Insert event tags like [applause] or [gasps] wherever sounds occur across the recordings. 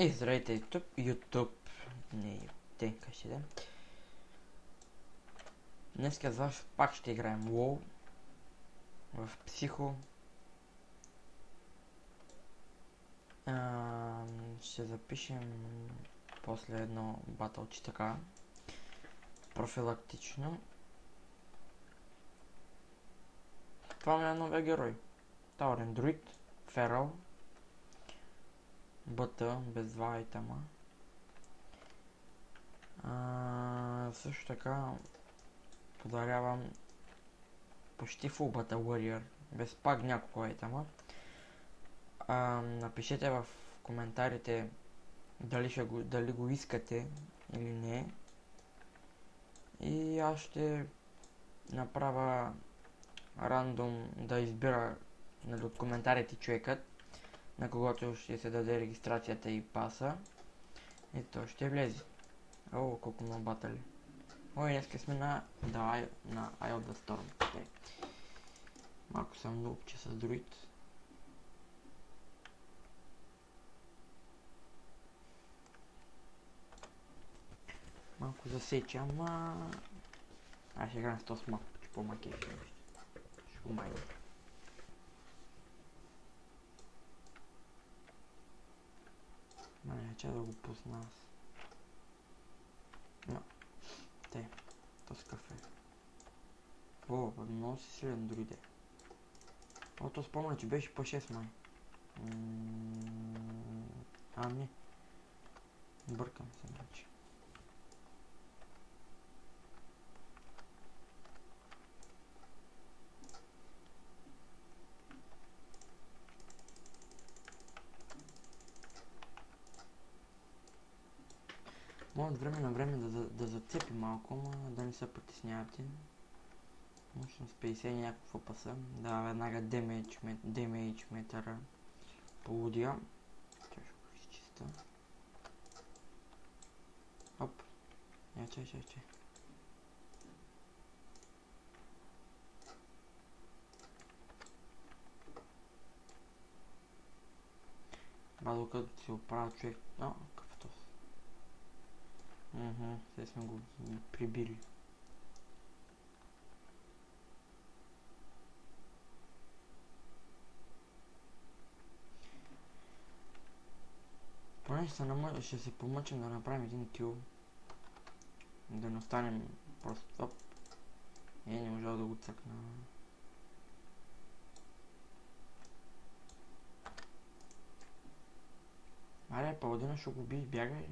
И здравейте YouTube, YouTube, не те, как ще да. Днес с пак ще играем WoW в Психо. А, ще запишем после едно батълче така, профилактично. Това ми е новия герой. Таурен Друид, Ферал, БТ без два айтема. А, също така подарявам почти full Battle Warrior без пак няколко айтема. А, напишете в коментарите дали, ще го, дали го искате или не. И аз ще направя рандом да избира нали, от коментарите човекът на когото ще се даде регистрацията и паса. И то ще влезе. О, колко много батали. Ой, днеска сме на, да, на Isle of Storm. Е. Малко съм лупче с друид. Малко засече, ама... Аз ще играем с този малко по-макефи. Ще го майна. Че да го пусна аз. Но, те, то с кафе. О, много си силен дойде. О, то спомня, че беше по 6 май. А, не. Бъркам се, значи. Може от време на време да, да, да зацепи малко, но да не се притеснявате. Мощност 50 някаква паса. Да, веднага демейдж, демейдж метъра полудия. Тя ще го изчиста. Оп. Я, чай, чай, чай. Базо като си оправя човек. О, Ага, сега сме го прибили. Поне ще намъ... ще се помъчим да направим един кил. Да не останем просто топ. Е, не можа да го цъкна. Аре, паладина ще го би, бягай.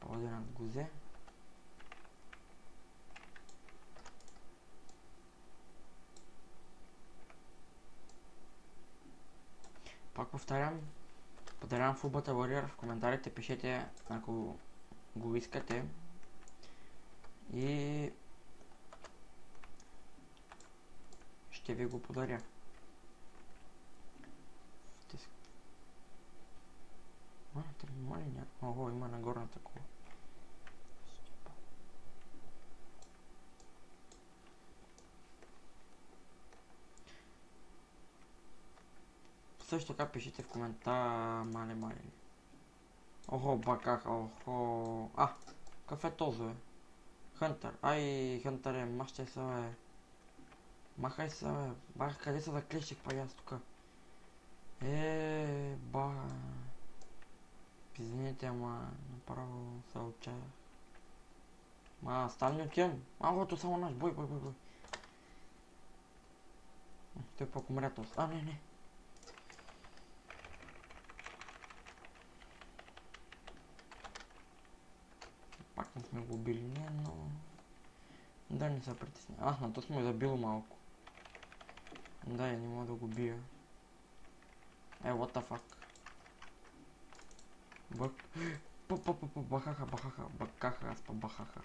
Паладина го взе. Пак повтарям, подарявам футбата Warrior. В коментарите пишете, ако го искате. И ще ви го подаря. А, има ли някакво? Ого, има на горната кола. Също така пишите в коментар мале мале. Охо, бакаха, охо. А, какъв е този, бе? Хънтър. Ай, Хънтър е, мащай се, бе. Махай се, бе. Бах, къде са за клещик па аз тука? Е, ба. Извините, ама направо се отчаях. Ма, стани отивам. Малкото само наш. Бой, бой, бой, бой. Той пък умря А, не, не. Пак не сме го убили ние, но... Да, не се притесня. А, на то сме забил малко. Да, я не мога да го бия. Е, what the fuck. Бак... [gasps] Бахаха, бахаха, бакаха, аз бахаха.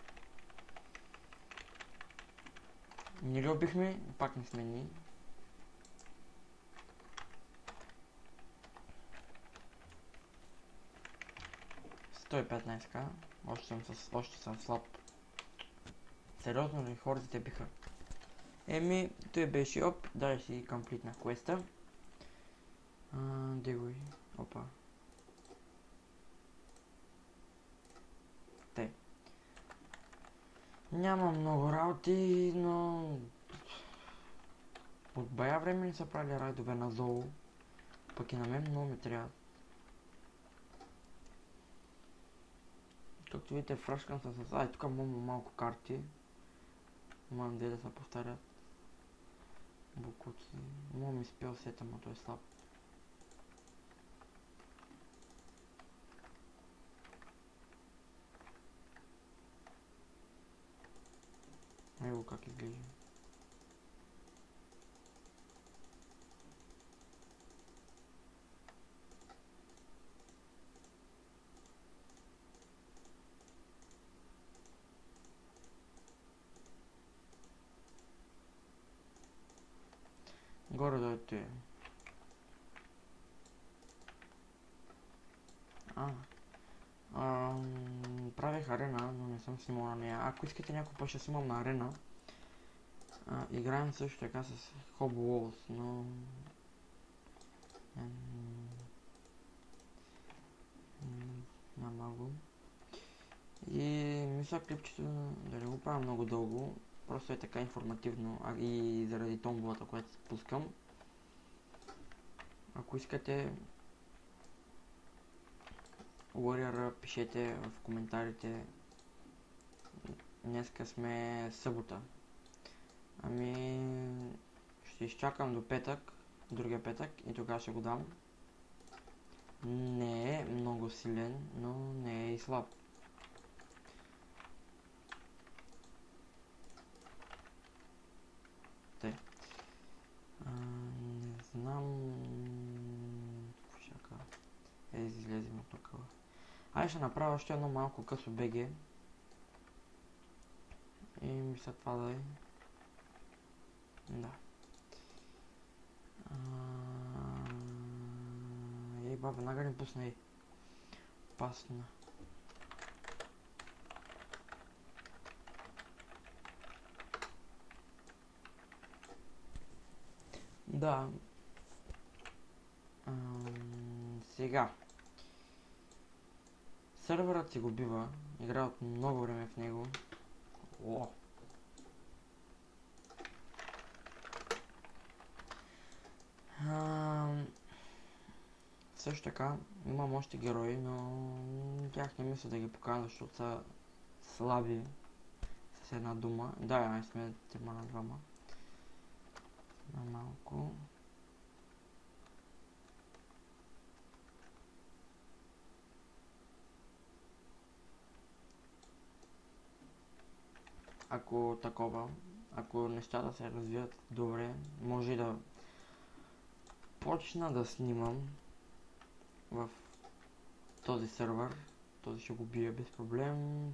Не любихме, пак не сме ни. Сто и 15к. Още съм, с, още съм слаб. Сериозно ли хората те биха? Еми, той беше оп, дай си комплит на квеста. Де го е? Опа. Те. Няма много работи, но... От бая време ни са правили райдове на золо. Пък и на мен много ми трябва. Както видите, фрашкам се с... Ай, тук имам малко карти. Имам де да се повтарят. Букуци. Мога ми спел сета, но той е слаб. Его как изглежда. Горе да е А. Ам, правих арена, но не съм снимал на нея. Ако искате някой път ще снимам на арена. А, играем също така с Hob Walls, но... Няма го. И мисля клипчето да не го правя много дълго. Просто е така информативно, а и заради томбовата, която спускам. Ако искате Warrior пишете в коментарите. Днеска сме събота. Ами ще изчакам до петък, другия петък и тогава ще го дам. Не е много силен, но не е и слаб. Те. А, не знам... Чака. Е, излезем от тук. Ай ще направя още едно малко късо БГ. И мисля това да е. Да. Ей, ба, веднага ни пусна и. Опасно. Да. сега. Сървърът си го бива. Игра от много време в него. О! също така имам още герои, но тях не мисля да ги покажа, защото са слаби с една дума. Да, сме тема на двама. На малко. ако такова, ако нещата се развият добре, може да почна да снимам в този сервер. Този ще го бия без проблем.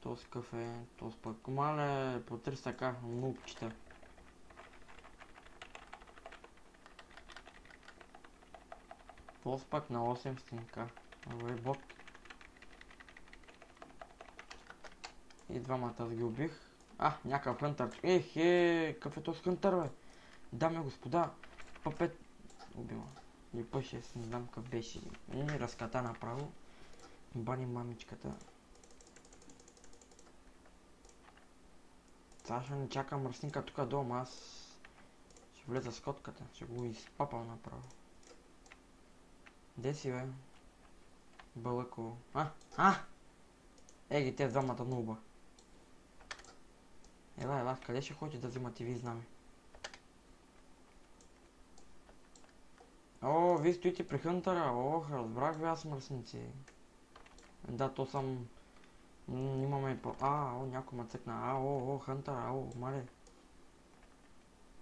Този кафе, този пък. Мале, по 300к, нупчета. Този пак на 800к. Добре, бот. И двамата аз ги убих. А, някакъв хънтър. Ех, е, какъв е този хънтър, бе? Дами господа, папет... Убива. И пъше, не знам какъв беше. И разката направо. Бани мамичката. Сега ще не чакам мръсника тук долу, аз ще влеза с котката. Ще го изпапал направо. Де си, бе? Бълъко. А, а! Еги, те двамата нуба. Ела, ела, къде ще ходите да взимате ви знаме? О, вие стоите при Хънтъра. Ох, разбрах ви аз мръсници. Да, то съм... Имаме по... А, о, някой ме цъкна. А, о, о, Хънтъра, о, мале.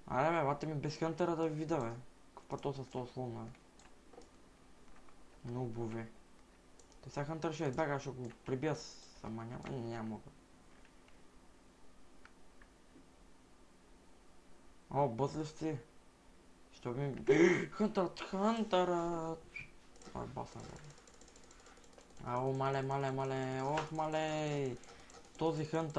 Айде бе, вате ми без Хънтъра да ви вида, бе. Какво то с този слон, бе? Нубове. Те сега Хънтър ще избяга, ще го прибия сама, няма, няма мога. О, бъзлещи. Що ми... [gasps] Хънтърът, хънтърът! Ой, баса, бе. Ау, мале, мале, мале, ох, мале! Този хънтър